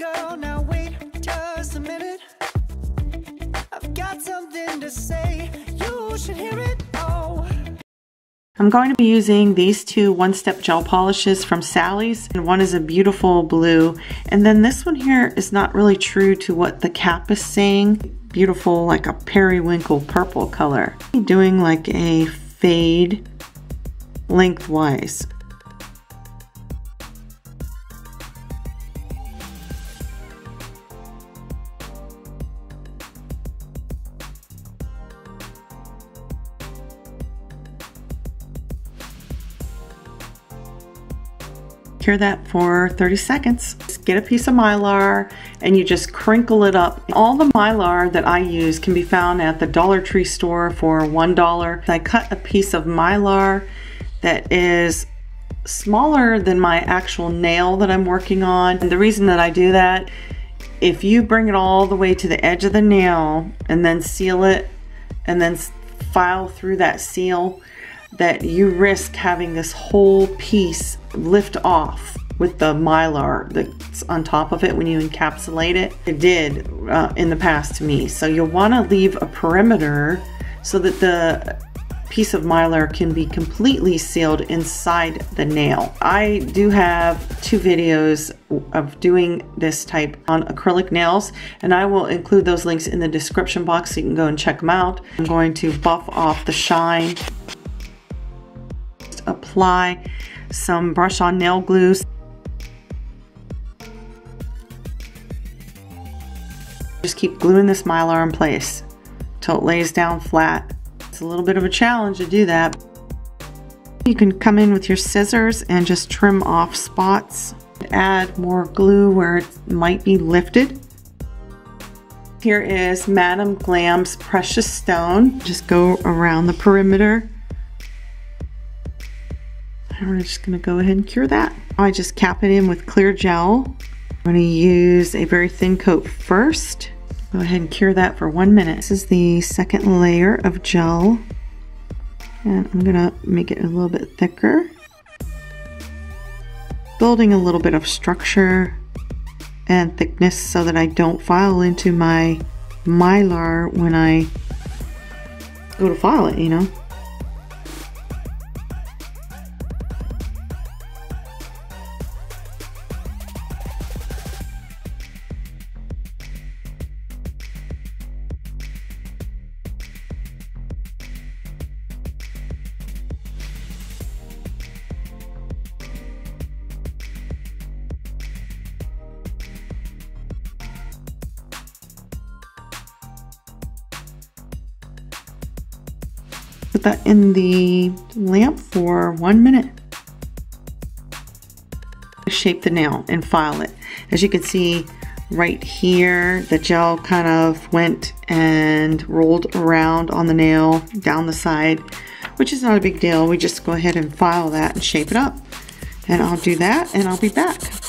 girl, now wait just a minute. I've got something to say. You should hear it. I'm going to be using these two one-step gel polishes from Sally's. And one is a beautiful blue. And then this one here is not really true to what the cap is saying. Beautiful, like a periwinkle purple color. Doing like a fade lengthwise. Cure that for 30 seconds. Just get a piece of Mylar and you just crinkle it up. All the Mylar that I use can be found at the Dollar Tree store for $1. I cut a piece of Mylar that is smaller than my actual nail that I'm working on. And the reason that I do that, if you bring it all the way to the edge of the nail and then seal it and then file through that seal, that you risk having this whole piece lift off with the mylar that's on top of it when you encapsulate it. It did uh, in the past to me. So you'll want to leave a perimeter so that the piece of mylar can be completely sealed inside the nail. I do have two videos of doing this type on acrylic nails and I will include those links in the description box so you can go and check them out. I'm going to buff off the shine apply some brush on nail glue. Just keep gluing this mylar in place until it lays down flat. It's a little bit of a challenge to do that. You can come in with your scissors and just trim off spots. Add more glue where it might be lifted. Here is Madam Glam's Precious Stone. Just go around the perimeter and we're just gonna go ahead and cure that. I just cap it in with clear gel. I'm gonna use a very thin coat first. Go ahead and cure that for one minute. This is the second layer of gel. And I'm gonna make it a little bit thicker. Building a little bit of structure and thickness so that I don't file into my mylar when I go to file it, you know. Put that in the lamp for one minute. Shape the nail and file it. As you can see right here, the gel kind of went and rolled around on the nail down the side, which is not a big deal. We just go ahead and file that and shape it up. And I'll do that and I'll be back.